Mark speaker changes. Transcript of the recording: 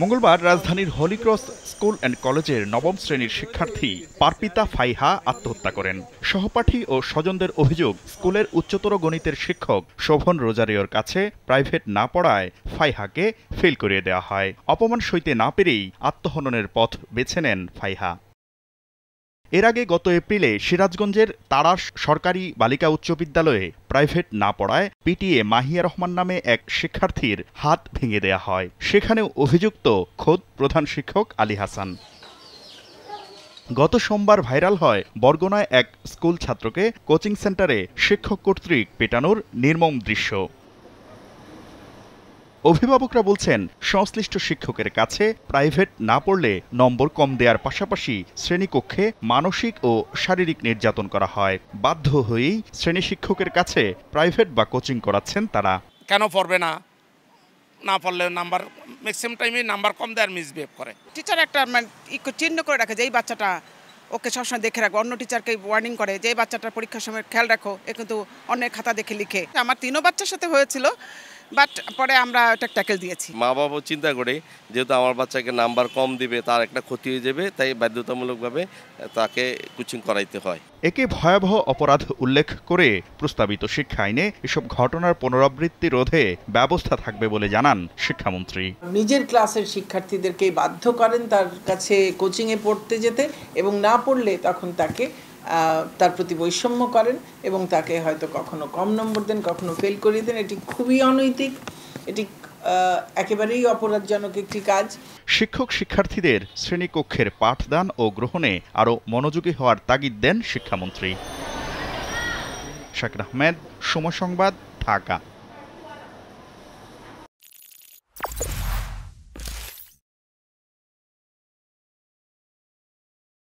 Speaker 1: মঙ্গলবার রাজধানীর Holy Cross school and কলেজের নবম শ্রেণির শিক্ষার্থী পারপিতা ফাইহা আত্মহত্যা করেন। সহপাঠী ও স্বজনদের অভিযোগ, স্কুলের উচ্চতর গণিতের শিক্ষক শোভন রোজারিওর কাছে প্রাইভেট না পড়ায় ফাইহাকে ফেল করিয়ে দেওয়া হয়। অপমান সইতে না পেরেই আত্মহননের পথ বেছে নেন ফাইহা। এর আগে গত এপ্রিলে সিরাজগঞ্জের তারাস সরকারি বালিকা উচ্চ বিদ্যালয়ে প্রাইভেট না পড়ায় পিটিএ মাহিয়া রহমান নামে এক শিক্ষার্থীর হাত ভেঙে দেয়া হয়। সেখানেও অভিযুক্ত খোদ প্রধান শিক্ষক আলী হাসান। গত সোমবার ভাইরাল হয় বরগুনায় এক স্কুল ছাত্রকে কোচিং সেন্টারে শিক্ষক কর্তৃক পেটানোর নির্মম দৃশ্য। অভিভাবকরা বলছেন সংশ্লিষ্ট শিক্ষকের কাছে প্রাইভেট না পড়লে নম্বর কম দেওয়ার পাশাপাশি শ্রেণীকক্ষে মানসিক ও শারীরিক নির্যাতন করা হয়। বাধ্য হয়েই শ্রেণি শিক্ষকের কাছে প্রাইভেট বা কোচিং করাচ্ছেন তারা।
Speaker 2: কেন পড়বে না? না পড়লে নাম্বার ম্যাক্সিমাম টাইমে নাম্বার কম দেয় আর মিসবিহেভ করে।
Speaker 3: টিচার একটা মানে চিহ্ন করে রাখে যে এই বাচ্চাটা ওকে সবসময় দেখে রাখব অন্য টিচারকে ওয়ার্নিং করে যে এই বাচ্চাটার পরীক্ষার সময় খেয়াল রাখো এ কিন্তু অন্যের খাতা দেখে লিখে। আমার তিনও বাচ্চার সাথে হয়েছিল। বাট পরে আমরা ওটা ট্যাকেল দিয়েছি।
Speaker 4: মা বাবা চিন্তা করে যেহেতু আমার বাচ্চাকে নাম্বার কম দিবে তার একটা ক্ষতি হয়ে যাবে তাই বাধ্যতামূলকভাবে তাকে কোচিং করাইতে হয়।
Speaker 1: একে ভয়াবহ অপরাধ উল্লেখ করে প্রস্তাবিত শিক্ষা আইনে এসব ঘটনার পুনরাবৃত্তি রোধে ব্যবস্থা থাকবে বলে জানান শিক্ষামন্ত্রী।
Speaker 5: নিজের ক্লাসের শিক্ষার্থীদেরকেই বাধ্য করেন তার কাছে কোচিংয়ে পড়তে যেতে এবং না পড়লে তখন তাকে তার প্রতি বৈষম্য করেন এবং তাকে হয়তো কখনো কম নম্বর দেন, কখনো ফেল করিয়ে দেন। এটি খুবই অনৈতিক, এটি একেবারেই অপরাধজনক একটি কাজ।
Speaker 1: শিক্ষক শিক্ষার্থীদের শ্রেণীকক্ষের পাঠদান ও গ্রহণে আরও মনোযোগী হওয়ার তাগিদ দেন শিক্ষামন্ত্রী। শাকির আহমেদ, সময় সংবাদ, ঢাকা।